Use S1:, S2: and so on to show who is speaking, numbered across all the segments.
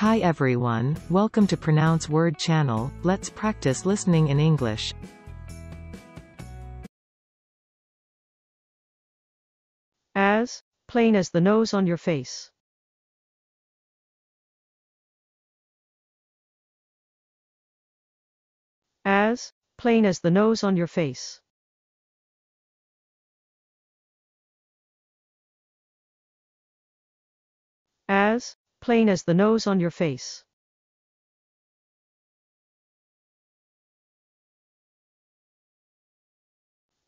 S1: Hi everyone, welcome to Pronounce Word channel, let's practice listening in English.
S2: As, plain as the nose on your face. As, plain as the nose on your face. As, plain as the nose on your face.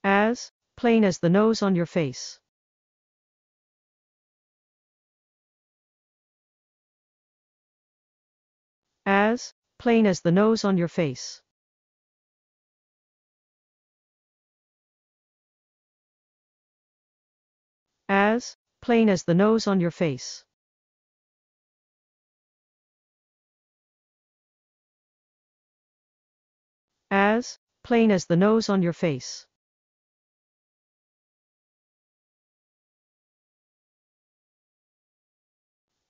S2: As, plain as the nose on your face. As, plain as the nose on your face. As, plain as the nose on your face. As, plain as the nose on your face.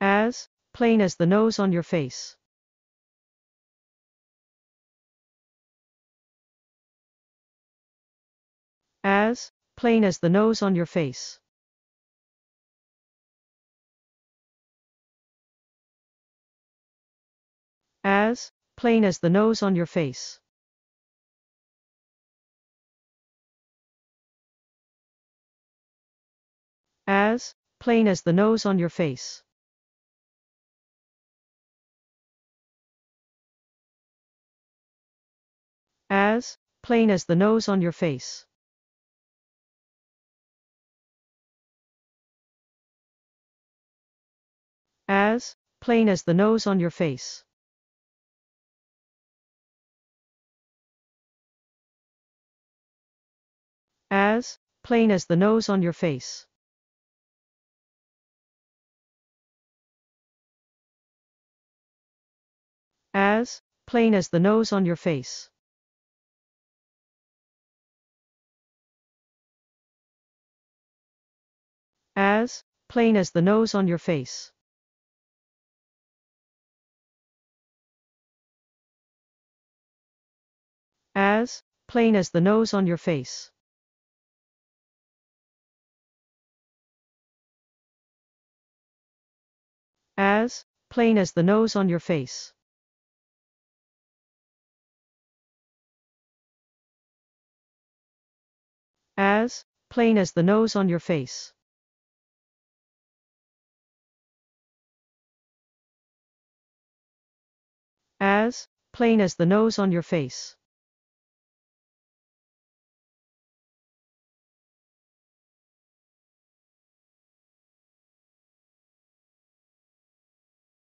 S2: As, plain as the nose on your face. As, plain as the nose on your face. As, plain as the nose on your face. As, plain as the nose on your face. As, plain as the nose on your face. As, plain as the nose on your face. As, plain as the nose on your face. As, plain as the nose on your face. As, plain as the nose on your face. As, plain as the nose on your face. As, plain as the nose on your face. As, plain as the nose on your face. As, plain as the nose on your face.